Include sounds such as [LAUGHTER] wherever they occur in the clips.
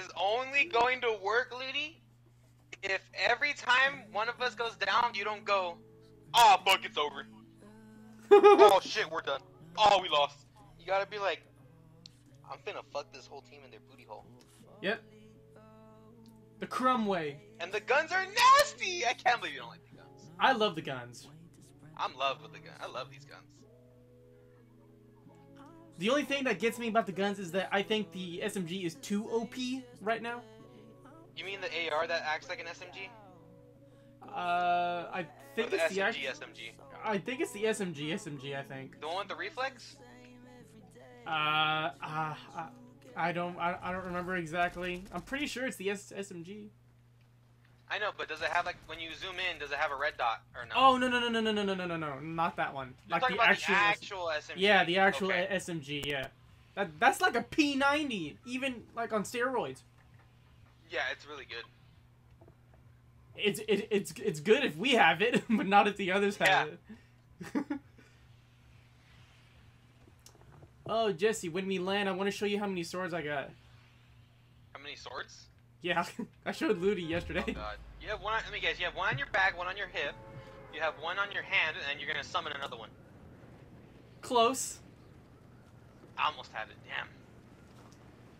is only going to work, Lewdy, if every time one of us goes down, you don't go, oh, fuck, it's over. [LAUGHS] oh, shit, we're done. Oh, we lost. You gotta be like, I'm finna fuck this whole team in their booty hole. Yep. The crumb way. And the guns are nasty! I can't believe you don't like the guns. I love the guns. I'm in love with the gun. I love these guns. The only thing that gets me about the guns is that I think the SMG is too OP right now. You mean the AR that acts like an SMG? Uh, I think the it's the SMG. SMG? I think it's the SMG SMG. I think. The one with the reflex? Uh, uh, I, I don't. I, I don't remember exactly. I'm pretty sure it's the S, SMG. I know, but does it have like when you zoom in? Does it have a red dot or no? Oh no no no no no no no no no no not that one. You're like the about actual. the actual SMG. yeah, the actual Okay. SMG. Yeah. That that's like a P90, even like on steroids. Yeah, it's really good. It's it, it's it's good if we have it, but not if the others have it. oh, Jesse, when we land, I want to show you how many swords I got. How many swords? Yeah, [LAUGHS] I showed Lewdy yesterday. Oh god. You have one. On, let me guess. You have one on your back, one on your hip. You have one on your hand, and you're gonna summon another one. Close. I almost had it. Damn.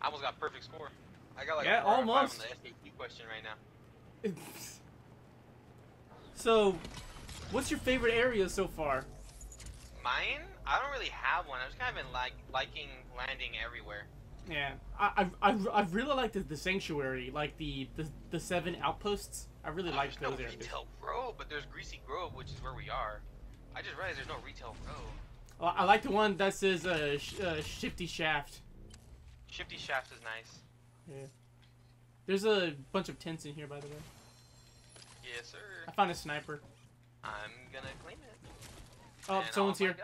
I almost got perfect score. I got like Yeah, a four out of five almost. on the SAT question right now. [LAUGHS] so, what's your favorite area so far? Mine? I don't really have one. I've just kind of been like liking landing everywhere. Yeah, I I, I, really like the, the sanctuary, like the, the the seven outposts. I really Oh, like there's those no areas. retail grove, but there's Greasy Grove, which is where we are. I just realized there's no retail grove. Well, I like the one that says uh, sh- uh, Shifty Shaft. Shifty Shaft is nice. Yeah. There's a bunch of tents in here, by the way. Yes, sir. I found a sniper. I'm gonna claim it. Oh, And someone's here.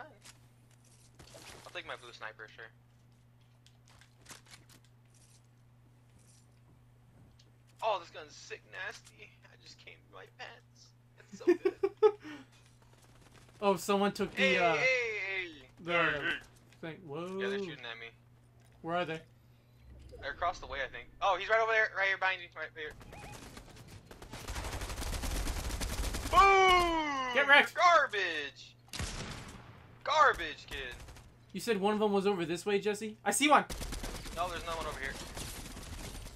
I'll take my blue sniper, sure. Oh, this gun's sick nasty. I just came through my pants. It's so good. [LAUGHS] oh, someone took the hey, uh, hey, hey! the Hey, hey. thing. Whoa. Yeah, they're shooting at me. Where are they? They're across the way, I think. Oh, he's right over there, right here behind you, right here. Boom! Get wrecked. Garbage. Garbage, kid. You said one of them was over this way, Jesse. I see one. No, there's no one over here.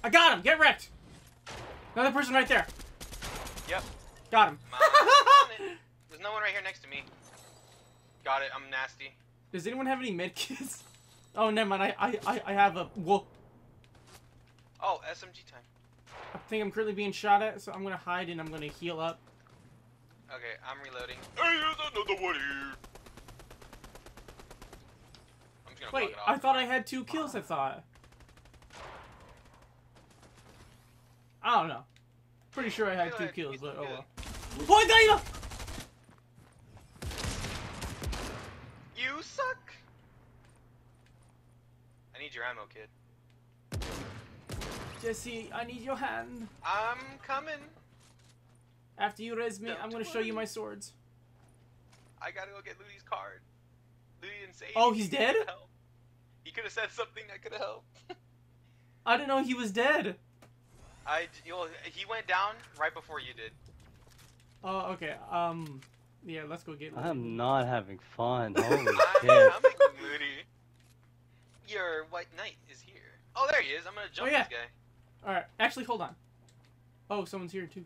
I got him. Get wrecked. Another person right there. Yep. Got him. I'm on it. There's no one right here next to me. Got it. I'm nasty. Does anyone have any med kits? [LAUGHS] Oh, never mind. I, I, I, I have a. Whoa. Oh, SMG time. I think I'm currently being shot at, so I'm gonna hide and I'm gonna heal up. Okay, I'm reloading. Hey, there's another one here. I'm just gonna Wait, block it I thought I had two kills. I thought. I don't know. Pretty sure I had two kills, but oh well. I got you! You suck. I need your ammo, kid. Jesse, I need your hand. I'm coming. After you res me, Don't I'm gonna show you my swords. I gotta go get Lewdy's card. Lewdy didn't say Oh, he's dead? He could have said something that could have helped. [LAUGHS] I didn't know he was dead. I, well, he went down right before you did. Oh, okay. Um, yeah, let's go get. I'm not having fun. [LAUGHS] Holy I'm shit. coming, Your white knight is here. Oh, there he is. I'm gonna jump Oh, yeah. this guy. All right, actually, hold on. Oh, someone's here too.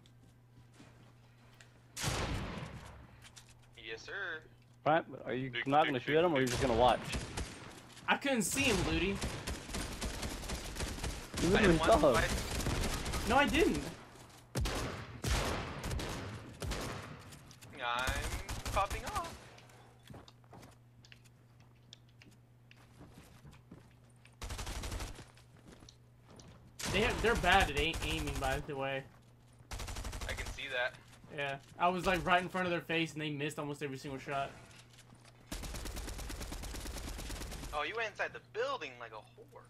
Yes, sir. Right, but are you Dick, not dick, gonna dick, shoot him or are you just gonna watch? I couldn't see him, Lewdy. You I literally didn't want saw to him. No, I didn't. I'm popping off. They have, they're bad at aiming, by the way. I can see that. Yeah, I was like right in front of their face, and they missed almost every single shot. Oh, you went inside the building like a whore.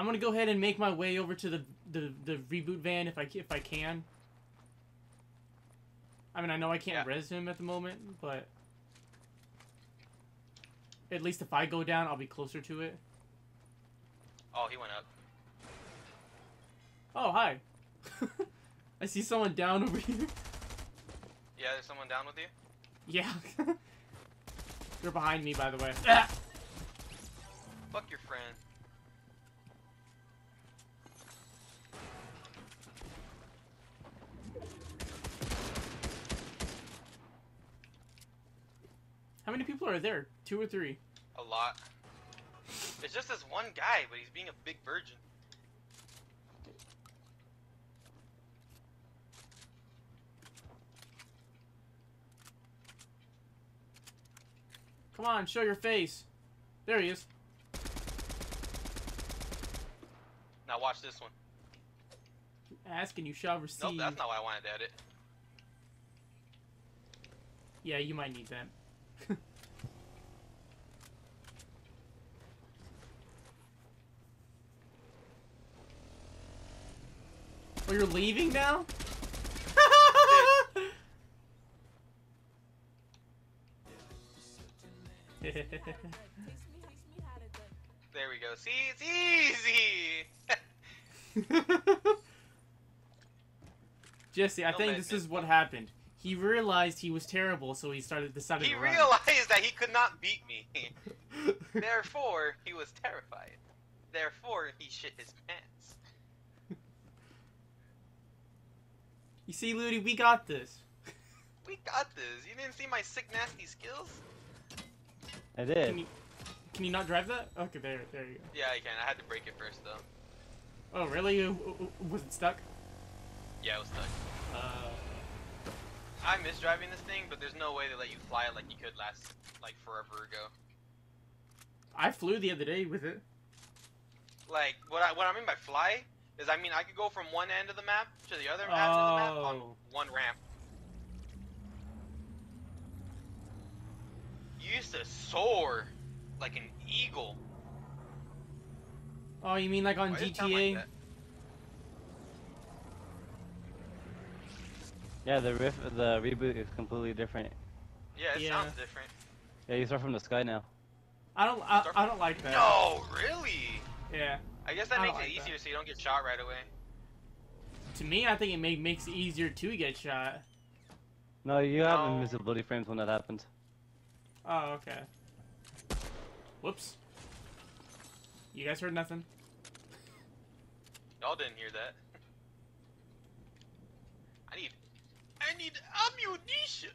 I'm gonna go ahead and make my way over to the the, the reboot van if I if I can. I mean, I know I can't Yeah. res him at the moment, but at least if I go down, I'll be closer to it. Oh, he went up. Oh, hi. [LAUGHS] I see someone down over here. Yeah, there's someone down with you. Yeah. [LAUGHS] They're behind me, by the way. Ah! Fuck your friend. How many people are there? Two or three? A lot. It's just this one guy, but he's being a big virgin. Come on, show your face. There he is. Now watch this one. Ask and you shall receive. Nope, that's not why I wanted to edit. Yeah, you might need that. [LAUGHS] oh, you're leaving now? [LAUGHS] There we go. See, it's easy. [LAUGHS] Jesse, I think this is what happened. He realized he was terrible, so he started decided he to run. realized that he could not beat me. [LAUGHS] Therefore, he was terrified. Therefore, he shit his pants. you see, Lewdy, we got this. [LAUGHS] We got this. You didn't see my sick, nasty skills? I Can did. you, can you not drive that? Okay, there, there you go. Yeah, I can. I had to break it first, though. Oh, really? Was it stuck? Yeah, it was stuck. Uh, I miss driving this thing, but there's no way they let you fly it like you could last, like, forever ago. I flew the other day with it. Like, what I, what I mean by fly is, I mean, I could go from one end of the map to the other end of the map on Oh. one ramp. You used to soar like an eagle. Oh, you mean like on Why GTA? Yeah, the riff, the reboot is completely different. Yeah, it Yeah. sounds different. Yeah, you start from the sky now. I don't. I, I don't like that. No, really? Yeah. I guess that I makes don't it like that. easier so you don't get shot right away. To me, I think it make, makes it easier to get shot. No, you have No. invisibility frames when that happens. Oh, okay. Whoops. You guys heard nothing? Y'all didn't hear that. I need, I need ammunition.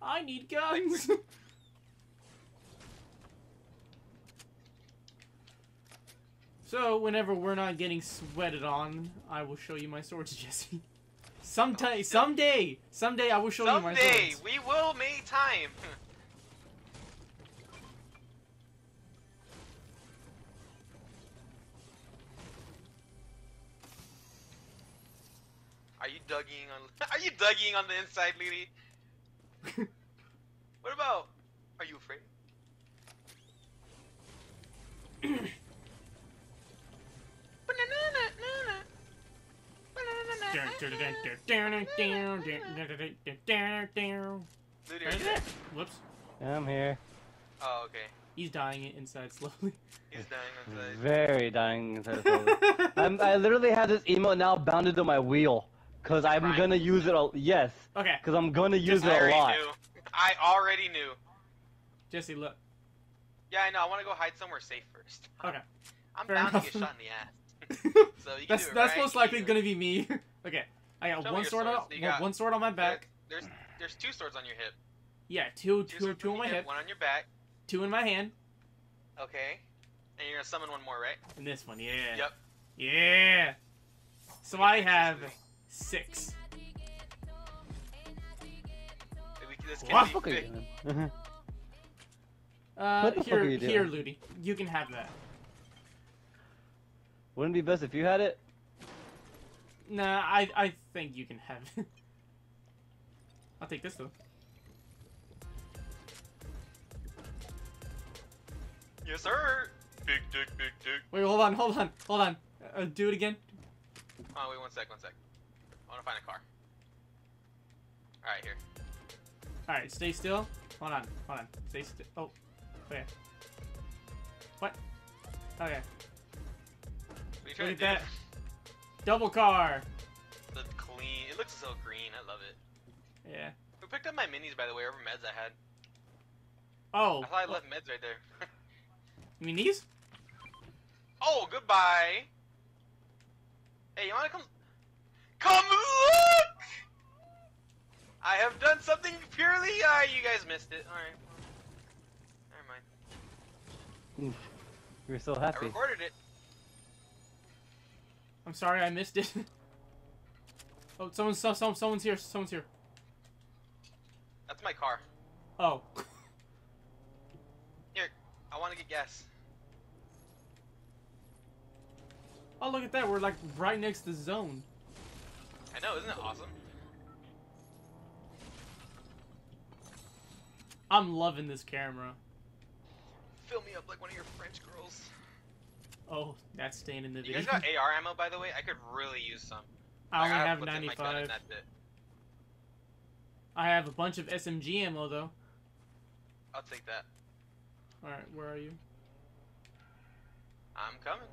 I need guns. [LAUGHS] so, whenever we're not getting sweated on, I will show you my swords, [LAUGHS] Jesse. Sometime, someday, someday I will show you my swords. Someday we will make time. [LAUGHS] Are dugging on the inside, Lily? [LAUGHS] What about? Are you afraid? Lily, are you there? Whoops. I'm here. Oh, okay. He's dying it inside slowly. He's dying outside. Very dying. inside slowly. [LAUGHS] I'm, I literally have this emote now bounded to my wheel. Cause I'm Right. gonna use it a yes. okay, Cause I'm gonna use I it a lot. knew. I already knew. Jesse, look. Yeah, I know. I want to go hide somewhere safe first. [LAUGHS] Okay. I'm Fair bound enough. to get shot in the ass. [LAUGHS] So you can that's do it that's right most likely here. gonna be me. [LAUGHS] okay, I got Show one sword on swords. One, got- one sword on my back. There- There's there's two swords on your hip. Yeah, two Two two two on on my your hip, One on your back. two in my hand, Okay. And you're gonna summon one more, right? and this one. Yeah. Yep. Yeah. So I have six. We can- This What? can What the fuck are you doing? [LAUGHS] Uh, What the fuck here, are you doing? here, Lewdy. You can have that. Wouldn't it be best if you had it? Nah, I I think you can have it. [LAUGHS] I'll take this though. Yes, sir. Big dick, big dick. Wait, hold on, hold on, hold on. Uh, do it again. Oh, wait, one sec, one sec. Wanna find a car. Alright, here. All right, stay still. Hold on, hold on. Stay still. Oh, okay. What? Okay. What Look at to that. Double car. The clean. It looks so green. I love it. Yeah. Who picked up my minis, by the way, over meds I had? Oh. I thought I left meds right there. You mean these? oh, goodbye. Hey, you wanna come? Come look! I have done something purely. Ah, you guys missed it. All right. Never mind. You're so happy. I recorded it. I'm sorry, I missed it. [LAUGHS] oh, someone's so, some, someone's here. Someone's here. That's my car. Oh. [LAUGHS] Here, I want to get gas. Oh, look at that. We're like right next to the zone. I know, isn't it awesome? I'm loving this camera. Fill me up like one of your French girls. Oh, that's staying in the video. You video. guys got AR ammo, by the way? I could really use some. I only gotta have put in my gun 95. and that's it. I have a bunch of SMG ammo though. I'll take that. Alright, where are you? I'm coming.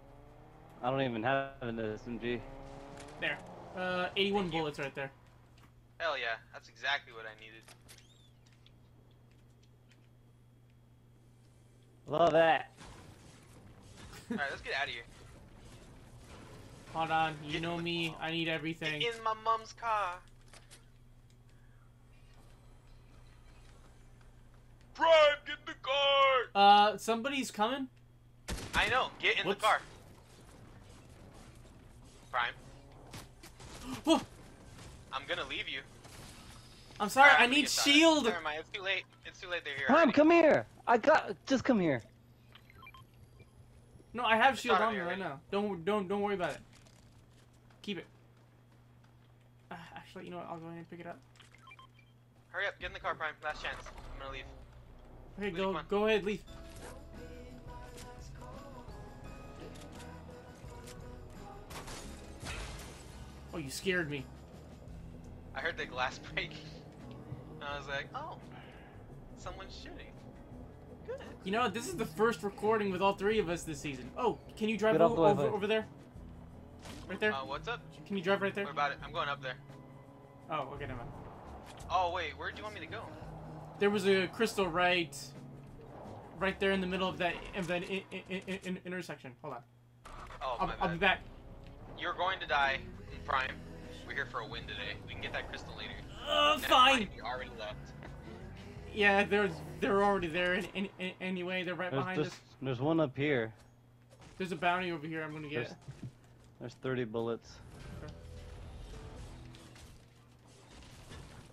I don't even have an SMG. There. Uh, 81 Thank you. bullets right there. Hell yeah, that's exactly what I needed. Love that. Alright, let's get out of here. Hold on, you Get know me. car. I need Get everything. in my mom's car. Prime, get in the car! Uh, somebody's coming. I know, get in Whoops. the car. Prime, Whoa, I'm gonna leave you. I'm sorry. Alright, I need get shot at. shield. Never mind, it's too late. It's too late, they're here. Prime, come here. I got. Just come here. No, I have shield on me me right now. Don't don't don't worry about it. Keep it. Uh, actually, you know what? I'll go ahead and pick it up. Hurry up, get in the car, Prime. Last chance. I'm gonna leave. Okay, Leave, go go ahead, leave. Oh, you scared me. I heard the glass [LAUGHS] break. And I was like, oh, someone's shooting. Good. You know, this is the first recording with all three of us this season. Oh, can you drive Get off o- the over, Wi-Fi. over there? Right there? Uh, what's up? Can you drive right there? What about it? I'm going up there. Oh, okay, never mind. Oh, wait, where do you want me to go? There was a crystal right, right there in the middle of that of that I- I- I- in- intersection. Hold on, Oh, I'll, my I'll be back. You're going to die in Prime. We're here for a win today. We can get that crystal later. Uh, Never fine. mind, You already left. Yeah, they're they're already there. In, in, in, anyway, they're right There's behind just. us. There's one up here. There's a bounty over here. I'm gonna get. There's, there's 30 bullets.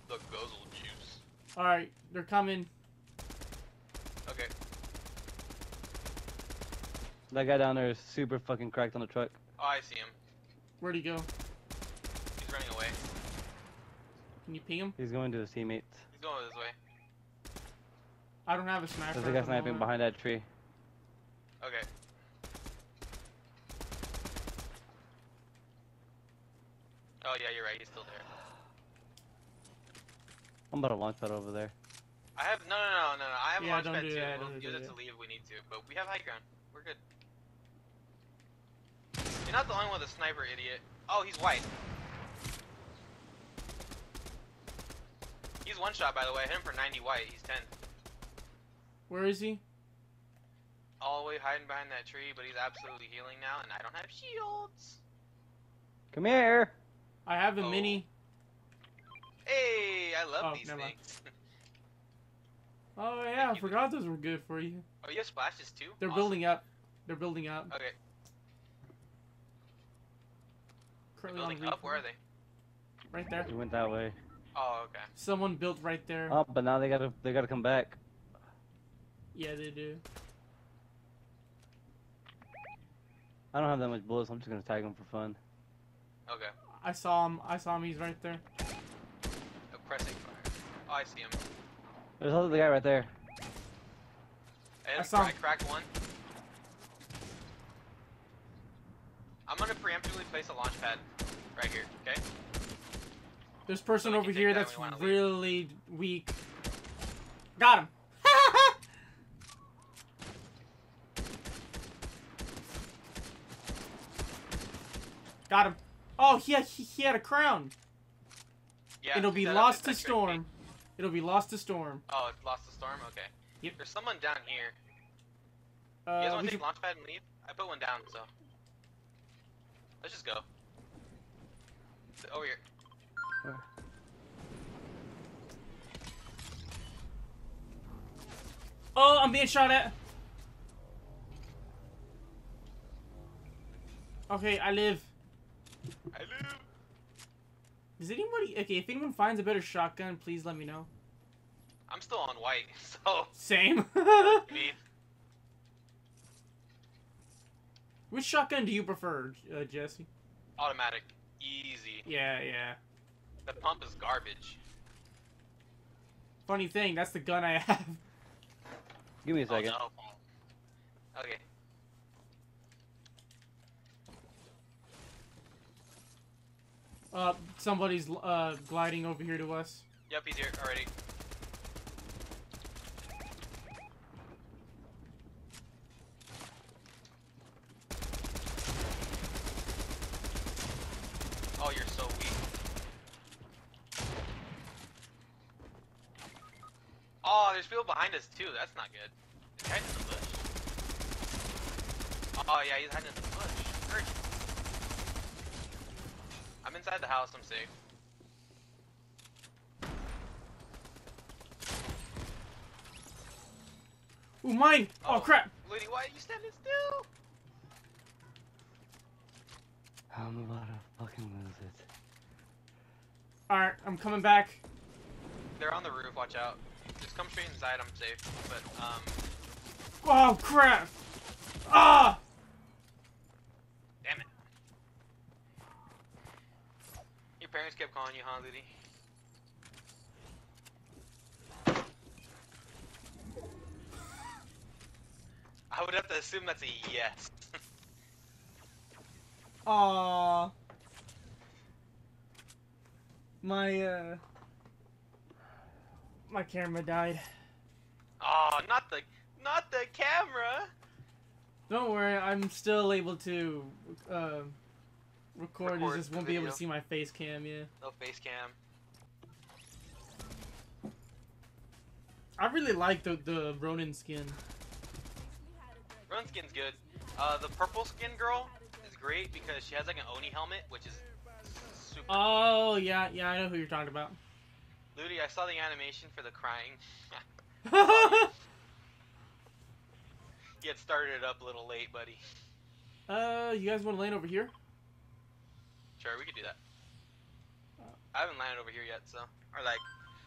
The guzzle juice. All right, they're coming. Okay. That guy down there is super fucking cracked on the truck. Oh, I see him. Where'd he go? He's running away. Can you ping him? He's going to his teammates. He's going this way. I don't have a sniper. There's a guy sniping moment. behind that tree. Okay. Oh yeah, you're right. He's still there. I'm about to launch that over there. I have no, no, no, no, no. I have Yeah, launch don't pad too. that, We'll don't use do it to leave if we need to, but we have high ground. We're good. You're not the only one with a sniper, idiot. Oh, he's white. He's one shot, by the way. I hit him for 90 white. He's 10. Where is he? All the way hiding behind that tree, but he's absolutely healing now, and I don't have shields. Come here. I have a Oh. mini. Hey, I love Oh, these never mind. things. [LAUGHS] Oh yeah, I forgot those were good for you. oh, you have splashes too? They're Awesome. building up. They're building up. Okay, they're Currently on building up. Where are they? Right there. He went that way. Oh, okay. Someone built right there. Oh, but now they gotta they gotta come back. Yeah, they do. I don't have that much bullets. I'm just gonna tag him for fun. Okay. I saw him. I saw him. He's right there. Oppressing fire. Oh, I see him. There's also the guy right there. I, I saw I cracked one. I'm gonna preemptively place a launch pad right here, okay? There's person over here that that's wanna leave. really weak. Got him. [LAUGHS] Got him. Oh, he had, he, he had a crown. Yeah. It'll be lost to storm. It'll be lost to storm. Oh, it's lost to storm. Okay. Yep. There's someone down here. You guys Uh, want to should, take launchpad and leave? I put one down, so. Let's just go. Over here. Oh, I'm being shot at. Okay, I live. I live. Does anybody? Okay, if anyone finds a better shotgun, please let me know. I'm still on white, [LAUGHS] so. Same. [LAUGHS] me. Which shotgun do you prefer, uh, Jesse? Automatic. Easy. Yeah, yeah. The pump is garbage. Funny thing, that's the gun I have. Give me a Oh, second. no. Okay. Uh, somebody's uh gliding over here to us. Yep, he's here already. Oh, you're so weak. Oh, there's people behind us too. That's not good. Is he hiding in the bush? Oh yeah, he's hiding in the bush. Urgent. I'm inside the house. I'm safe. Ooh, mine! Oh, oh, crap! Lady, why are you standing still? I'm about to fucking lose it. Alright, I'm coming back. They're on the roof. Watch out. Just come straight inside. I'm safe. But um, Oh, crap! Ah! damn it. Your parents kept calling you, huh, Lewdy? I would have to assume that's a yes. [LAUGHS] Aw. My, uh... My camera died. oh, not the, not the camera. Don't worry, I'm still able to, uh... Record, you just won't be able to see my face cam, yeah. No face cam. I really like the, the Ronin skin. Run skin's good. Uh, the purple skin girl is great because she has like an Oni helmet, which is super. Oh, yeah, yeah, I know who you're talking about. Lewdy, I saw the animation for the crying. [LAUGHS] Get started up a little late, buddy. uh, you guys want to land over here? Sure, we could do that. I haven't landed over here yet, so or like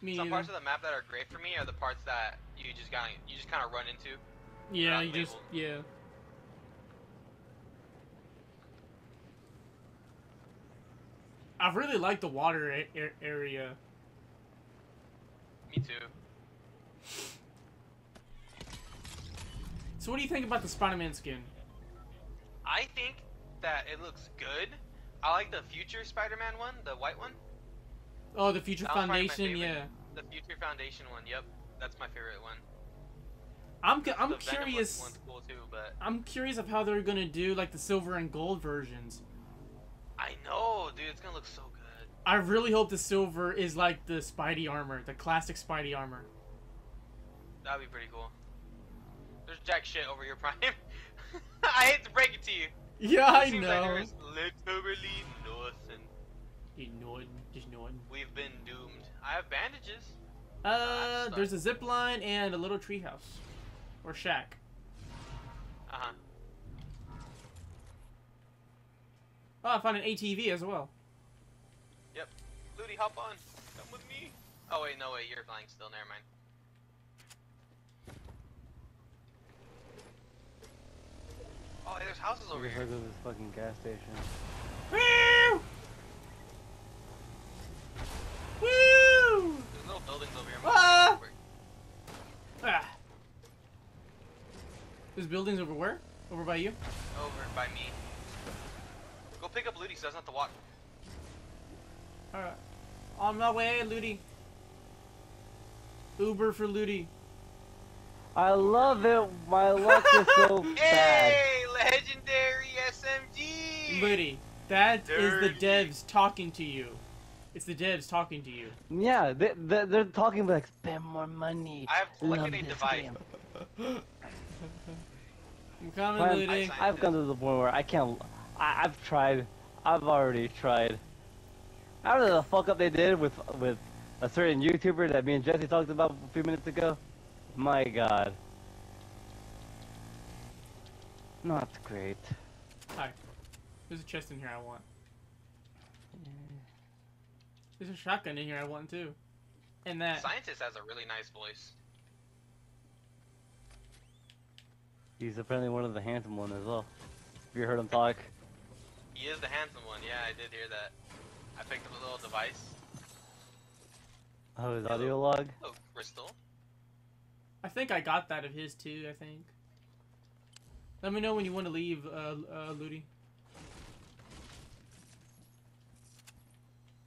Me some neither. parts of the map that are great for me are the parts that you just of you just kind of run into. Yeah, you just, yeah. I really like the water area. Me too. So what do you think about the Spider-Man skin? I think that it looks good. I like the future Spider-Man one, the white one. Oh, the Future That was probably my Foundation, yeah. The future Foundation one. Yep, that's my favorite one. I'm cu- I'm curious. one's cool too, but I'm curious of how they're gonna do like the silver and gold versions. I know, dude, it's gonna look so good. I really hope the silver is like the Spidey armor, the classic Spidey armor. That'd be pretty cool. There's jack shit over your [LAUGHS] prime. I hate to break it to you. Yeah, It I seems know. like there's literally nothing. Ignored, ignored. We've been doomed. I have bandages. Uh, there's a zip line and a little treehouse, or shack. Uh huh. Oh, I found an ATV as well. Yep. Lewdy, hop on. Come with me. Oh wait, no wait, you're flying still. Never mind. Oh, hey, there's houses over Where the here. fuck is this fucking gas station? Woo! Woo! There's little buildings over here. Ah! Ah. There's buildings over where? Over by you? Over by me. Go pick up Lewdy so doesn't have to walk. Alright. On my way, Lewdy. Uber for Lewdy. I love it. My luck is so [LAUGHS] bad. Hey, legendary SMG. Lewdy, That is the devs talking to you. It's the devs talking to you. Yeah, they, they, they're talking like, spend more money. I have Love collected a this device. game." I'm coming, Man, Lewdy. I- I've come to the point where I can't. I, I've tried. I've already tried. After the fuck up they did with with a certain YouTuber that me and Jesse talked about a few minutes ago, my God, not great. Hi. There's a chest in here I want. There's a shotgun in here I want too. And that. Scientist has a really nice voice. He's apparently one of the handsome ones as well. Have you heard him talk? He is the handsome one. Yeah, I did hear that. I picked up a little device. Oh, his audio log. Oh, crystal. I think I got that of his too, I think. Let me know when you want to leave, uh, uh, Lewdy.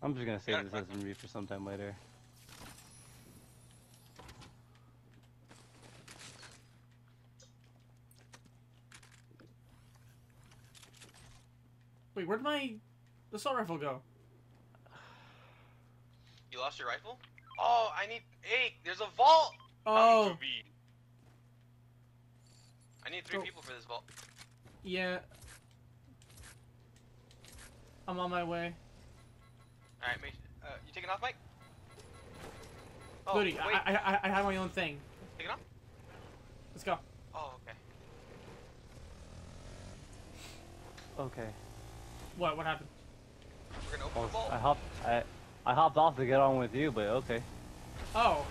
I'm just gonna save this fine. as a read for sometime later. Wait, where'd my assault rifle go? You lost your rifle? Oh, I need. Hey, there's a vault. Oh, to me. I need three Oh. people for this vault. yeah. I'm on my way. All right, make, uh, you taking off, Mike? Oh, Lewdy. I, I, I have my own thing. taking off? Let's go. Oh, okay. Okay. What? What happened? We're gonna open Well, the vault. I hopped. I I hopped off to get on with you, but okay. Oh.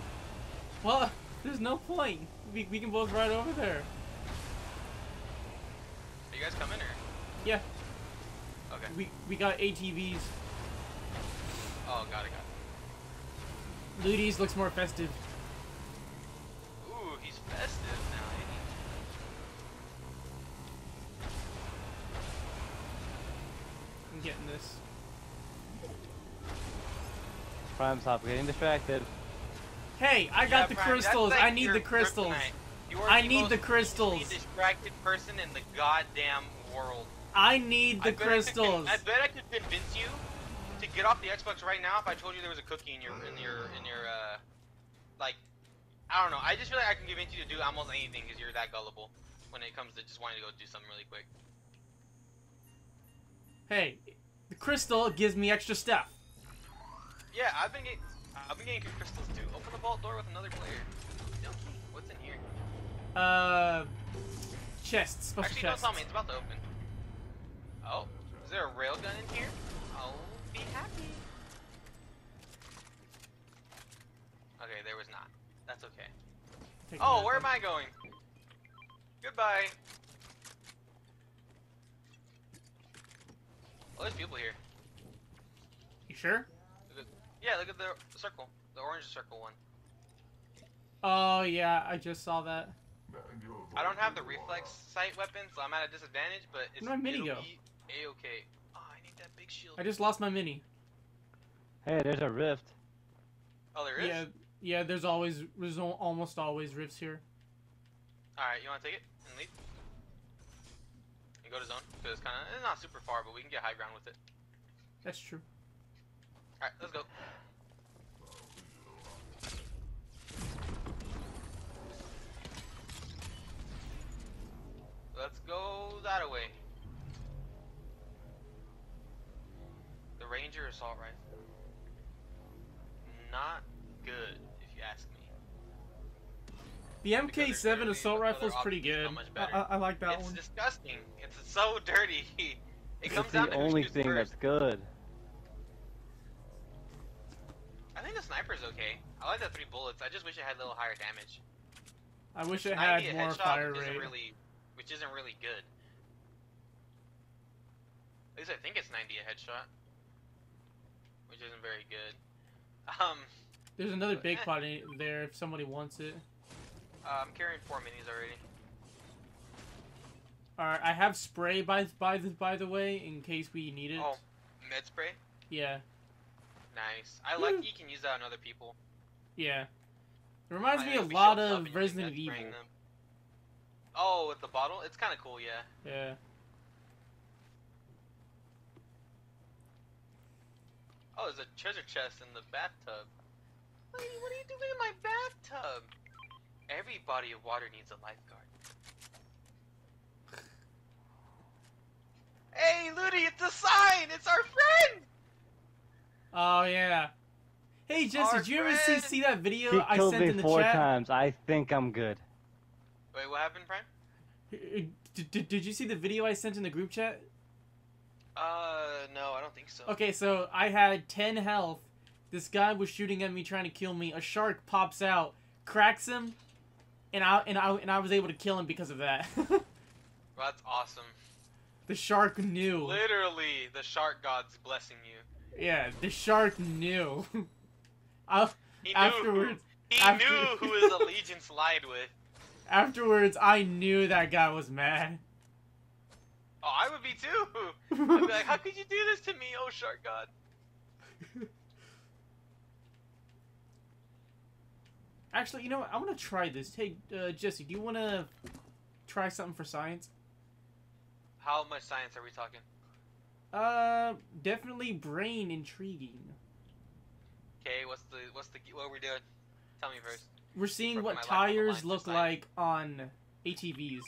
Well, [LAUGHS] there's no point. We, we can both ride over there. Are you guys coming or? Yeah. Okay. We we got ATVs. Oh, got it, got it. Lewdy's looks more festive. Ooh, he's festive now. ain't? I'm getting this. Prime, stop getting distracted. Hey, I Yeah, got the Prime, crystals. like I need the crystals. You are I the need the crystals. distracted person in the goddamn world. I need the I bet I crystals. I bet I could convince you to get off the Xbox right now if I told you there was a cookie in your in your in your uh like I don't know. I just feel like I can convince you to do almost anything because you're that gullible when it comes to just wanting to go do something really quick. Hey, the crystal gives me extra stuff. Yeah, I've been getting I've been getting good crystals too. Open the vault door with another player. Donkey, What's in here? Uh, chests, special Actually, don't tell me. It's about to open. Oh, is there a railgun in here? I'll be happy. Okay, there was not. That's okay. Take Oh, where am. I going? Goodbye. Oh, there's people here. You sure? Yeah, look at the circle. The orange circle one. Oh yeah, I just saw that. I don't have the reflex sight weapon, so I'm at a disadvantage, but it's Where'd my mini it'll go? be A-okay. Oh, I need that big shield. I just lost my mini. Hey, there's a rift. Oh, there is? Yeah, yeah. There's always, there's almost always rifts here. Alright, you wanna take it and leave? And go to zone? Because it's kinda, it's not super far, but we can get high ground with it. That's true. Alright, let's go. Let's go that way. The Ranger assault rifle. Not good, if you ask me. The MK7 literally assault rifle is pretty good. much I. I, I like that it's one. disgusting. It's so [LAUGHS] dirty. It comes It's down the to who only thing first. that's good. I think the sniper's okay. I like the three bullets. I just wish it had a little higher damage. I wish it had more fire which rate. Isn't really, which isn't really good. At least I think it's 90 a headshot, which isn't very good. [LAUGHS] Um, There's another big Eh. pot there if somebody wants it. uh, I'm carrying four minis already. All right, I have spray by by the by the way in case we need it. Oh, med spray. Yeah, Nice. I like Hmm. you can use that on other people. yeah. It reminds My me a lot of and you can Resident Evil. them. Oh, with the bottle, it's kind of cool, yeah. Yeah. Oh, there's a treasure chest in the bathtub. What are you, what are you doing in my bathtub? Every body of water needs a lifeguard. Hey, Lewdy, it's a sign! It's our friend! Oh yeah. Hey Jess, Our did you ever see friend. see that video He I killed sent me in the four chat? times. I think I'm good. Wait, what happened, Prime? Did, did, did you see the video I sent in the group chat? Uh, no, I don't think so. Okay, so I had 10 health. This guy was shooting at me, trying to kill me. A shark pops out, cracks him, and I and I and I was able to kill him because of that. Well, [LAUGHS] that's awesome. the shark knew. Literally, the shark god's blessing you. Yeah, the shark knew. [LAUGHS] I, He knew afterwards, who, he after- knew who his [LAUGHS] allegiance lied with. afterwards, I knew that guy was mad. Oh, I would be too. I'd be like, how could you do this to me, oh shark god? [LAUGHS] Actually, you know what? I want to try this. Hey, uh, Jesse, do you want to try something for science? How much science are we talking? Uh, definitely brain intriguing. Okay, what's the what's the what are we doing? Tell me first. We're seeing what my life on the line tires look like on ATVs.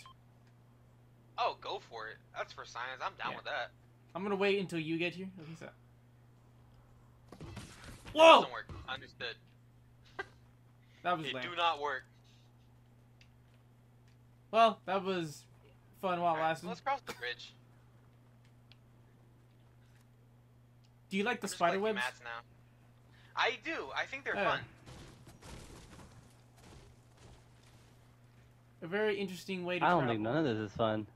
Oh, go for it. That's for science. I'm down Yeah. with that. I'm gonna wait until you get here. Okay, so. Whoa! Doesn't work. Understood. [LAUGHS] That was It lame. do not work. Well, that was fun while Alright, lasting. let's cross the bridge. Do you like the I'm just spider webs? mats now. I do. I think they're Yeah. fun. A very interesting way to I don't travel. think none of this is fun.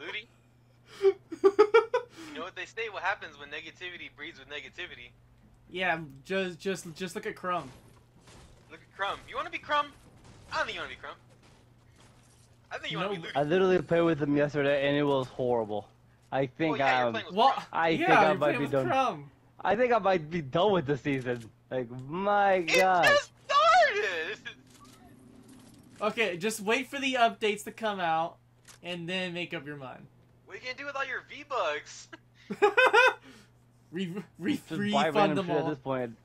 Lewdy, [LAUGHS] you know what they say? What happens when negativity breeds with negativity? yeah, just just just look at Crumb. Look at Crumb. You want to be Crumb? I don't think you want to be Crumb. I think you want to be Lewdy. I literally played with him yesterday and it was horrible. I think Oh, yeah, you're I'm. What? I yeah, think I might be done. Crumb. I think I might be done with the season. Like my It god. just started. Okay, just wait for the updates to come out, and then make up your mind. What are you gonna do with all your V bucks? [LAUGHS] re- re- Just buy refund random them shit at all. this point.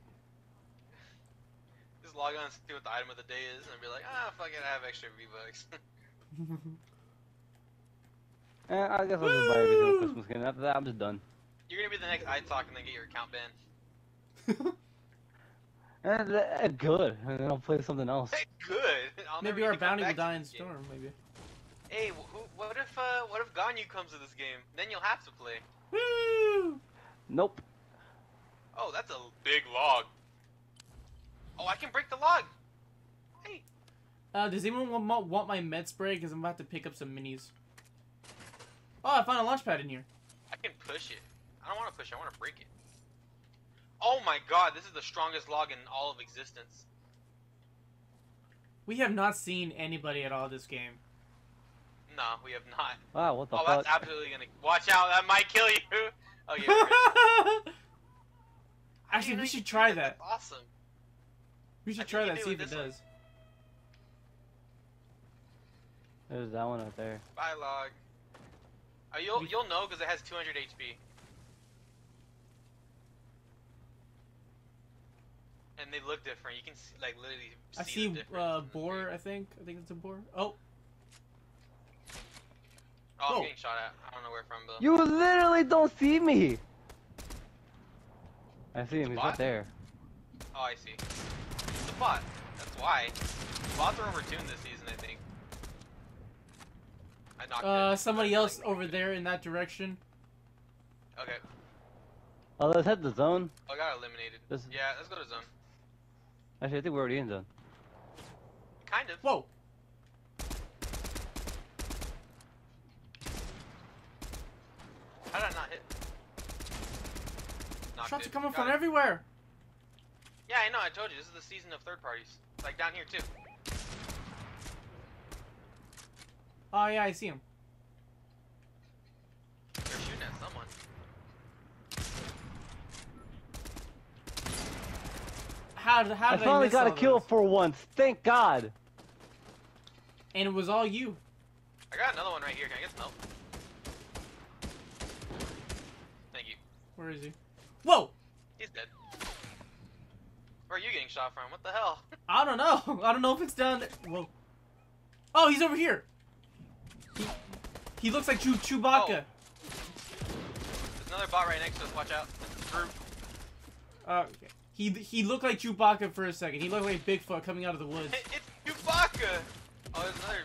Just log on and see what the item of the day is, and be like, ah, fuck it, I have extra V bucks. [LAUGHS] Eh, I guess I'll just buy every single Woo! Christmas skin. After that, I'm just done. You're gonna be the next iTalk and then get your account banned. [LAUGHS] Eh, th- eh, good. And then I'll play something else. Hey, good. [LAUGHS] I'll maybe our bounty will die in this game. storm. Maybe. Hey, who, what if uh, what if Ganyu comes to this game? Then you'll have to play. Woo! Nope. Oh, that's a big log. Oh, I can break the log. Hey, Uh, does anyone want, want my med spray? Because I'm about to pick up some minis. Oh, I found a launch pad in here. I can push it. I don't want to push it. I want to break it. Oh my god, this is the strongest log in all of existence. We have not seen anybody at all this game. No, we have not. Wow, what the Oh, fuck? that's absolutely gonna. Watch out, that might kill you. [LAUGHS] Oh yeah. we're. [LAUGHS] Actually, we should try that? that. Awesome. We should try that. See if it this one. does. There's that one right there. Bye, log. Oh, you'll you'll know because it has 200 HP. And they look different. You can see, like literally. I see see the uh, boar. I think. I think it's a boar. Oh, Oh, I'm Whoa. getting shot at. I don't know where from though. You literally don't see me! I see him, he's bot? right there. Oh, I see. It's a bot. That's why. Bots are overtuned this season, I think. I knocked uh, somebody else like, over there in that direction. Okay. Oh, let's head to zone. Oh, I got eliminated. This- Yeah, let's go to zone. Actually, I think we're already in zone. Kind of. Whoa! How did I not hit? Knocked Shots it. are coming Got from it. everywhere. Yeah, I know. I told you this is the season of third parties. Like down here too. Oh yeah, I see him. They're shooting at someone. How did how I did I, finally miss got a all kill those? for once. Thank God. And it was all you. I got another one right here. Can I get some help? Thank you. Where is he? Whoa! He's dead. Where are you getting shot from? What the hell? I don't know. [LAUGHS] I don't know if it's down there. Whoa. Oh, he's over here. He, he looks like Chew Chewbacca. There's another bot right next to us. Watch out. Drew. Uh, he he looked like Chewbacca for a second. He looked like Bigfoot coming out of the woods. [LAUGHS] It's Chewbacca. Oh, there's another.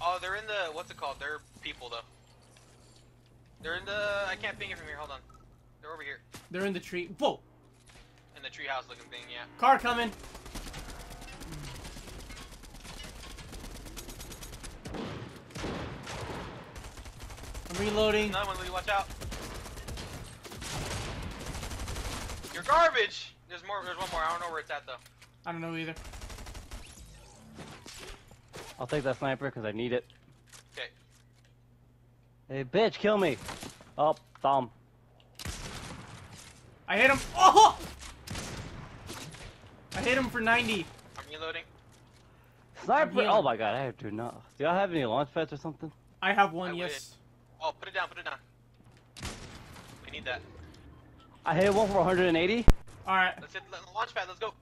Oh, they're in the what's it called? They're people though. They're in the. I can't ping it from here. Hold on. They're over here They're in the tree. Whoa! in the treehouse looking thing. Yeah. Car coming. Reloading. Another one, Lee. Watch out. You're garbage. There's more. There's one more. I don't know where it's at though. I don't know either. I'll take that sniper because I need it. Okay. Hey, bitch, kill me. Oh, thumb. I hit him. Oh! I hit him for 90. I'm reloading. Sniper. healing. Oh my god, I do not. Do y'all have any launch pads or something? I have one, I yes. Oh, put it down. Put it down. We need that. I hit one for 180. Alright. Let's hit the launch pad. Let's go.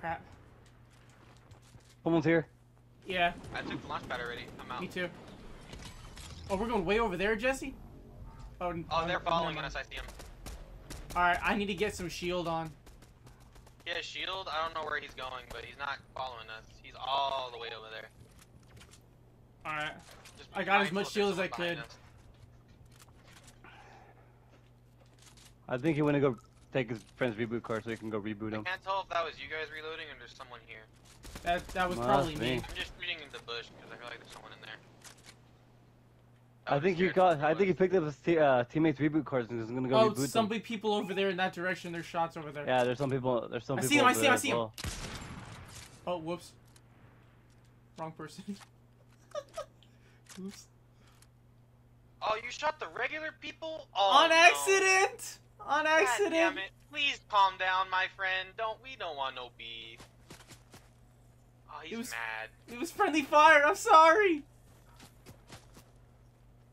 Crap. Someone's here. Yeah, I took the launch pad already. I'm out. me too. Oh, we're going way over there, Jesse? Oh, Oh, they're oh, following us. I see them. Alright, I need to get some shield on. Yeah, shield. I don't know where he's going, but he's not following us. He's all the way over there. Alright. I got as much shield as I could. us. I think he went to go take his friend's reboot card so he can go reboot I him. can't tell if that was you guys reloading or there's someone here. That that was Must probably be. me. I'm just shooting in the bush because I feel like there's someone in there. I think he got. I think he picked up his te- uh, teammate's reboot cards and is gonna go Oh, reboot some them. big people over there in that direction. There's shots over there. Yeah, there's some people. There's some I people. see him, I see him, I as see him. well. Oh, whoops. Wrong person. [LAUGHS] Oops. Oh, you shot the regular people? Oh, On no. accident! On God accident! damn it. Please calm down, my friend. Don't we don't want no beef. Oh, he's It was- mad. It was friendly fire, I'm sorry!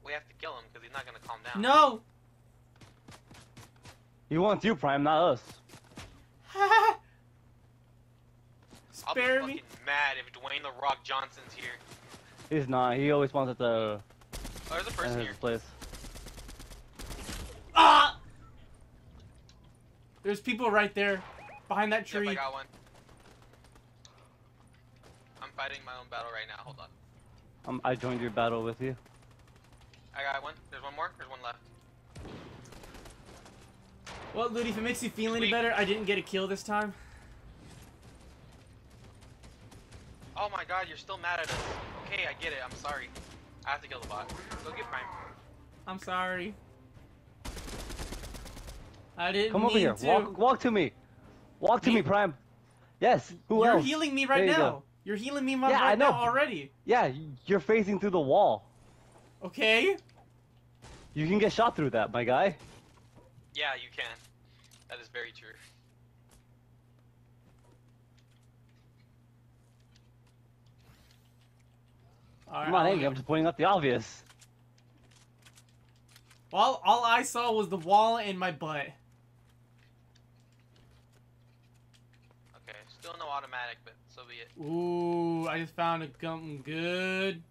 We have to kill him because he's not gonna calm down. No! He wants you, Prime, not us. [LAUGHS] I'll be Spare fucking mad if Dwayne the Rock Johnson's here. He's not. He always wants at the Oh, there's a at person his here. place. Ah! There's people right there. Behind that Yep, tree. I got one. I'm fighting my own battle right now. Hold on. Um, I joined your battle with you. I got one. There's one more. There's one left. well, Lewdy, if it makes you feel any Sweet. better, I didn't get a kill this time. Oh my god, you're still mad at us. Okay, I get it. I'm sorry. I have to kill the bot. Go get Prime. I'm sorry. I didn't Come over mean here. to. Walk, walk to me. Walk to Me? me, Prime. Yes. Who You're else? healing me right There you now. go. You're healing me my, Yeah, I right now know. already. Yeah, you're facing through the wall. Okay? You can get shot through that, my guy. Yeah, you can. That is very true. All Come on, right, Andy. I'm just pointing out the obvious. All, all I saw was the wall and my butt. Okay, still no automatic, but so be it. Ooh, I just found a something good.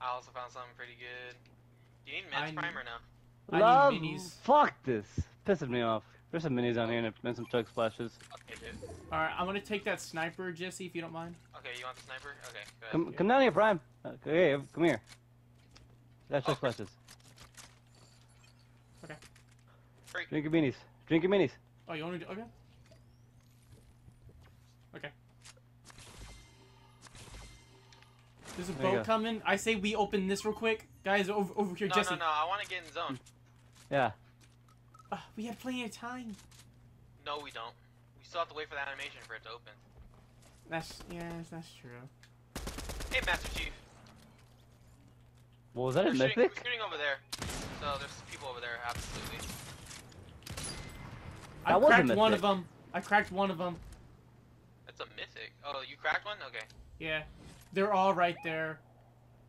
I also found something pretty good. Do you need I meds need- Prime or no? I need minis. Fuck this. Pissing me off. There's some minis down here and, and some chug splashes. Okay, dude. All right, I'm gonna take that sniper, Jesse, if you don't mind. Okay, you want the sniper? Okay, go ahead. Come, come down here, Prime. Okay, come here. That's chug Okay. splashes. Drink your minis. Drink your minis. Oh, you want to? Okay. Okay. There's a There boat coming. I say we open this real quick, guys. Over, over here, No, Jesse. no, no. I want to get in zone. Yeah. Ah, we have plenty of time. No, we don't. We still have to wait for the animation for it to open. That's yes, that's true. Hey, Master Chief. Well, was that We're a shooting, we're shooting over there. So there's people over there, absolutely. I That was a cracked one of them. I cracked one of them. That's a mythic. Oh, you cracked one? Okay. Yeah, they're all right there.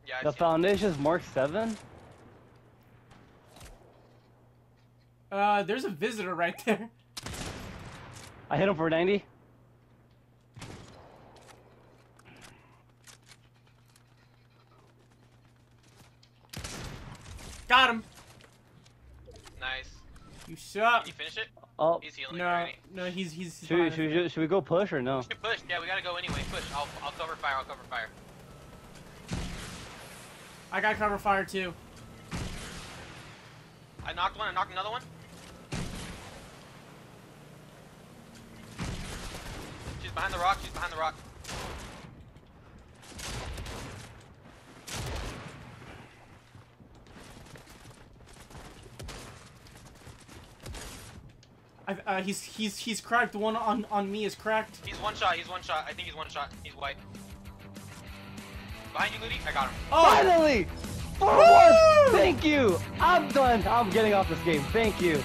Yeah, I The see 'em. Foundation's Mark 7? Uh, there's a visitor right [LAUGHS] there. I hit him for 90. Got him. Nice. You suck. Can you finish it? Oh, He's healing No, already. no, he's he's. he's should we, should, we, should we go push or no? Should push. Yeah, we gotta go anyway. Push. I'll, I'll cover fire. I'll cover fire. I got cover fire too. I knocked one. I knocked another one. She's behind the rock. She's behind the rock. I, uh, he's he's he's cracked. The one on on me is cracked. He's one shot. He's one shot. I think he's one shot. He's white. Behind you, Lewdy. I got him. Oh, Finally! 4 1! Thank you! I'm done! I'm getting off this game. Thank you.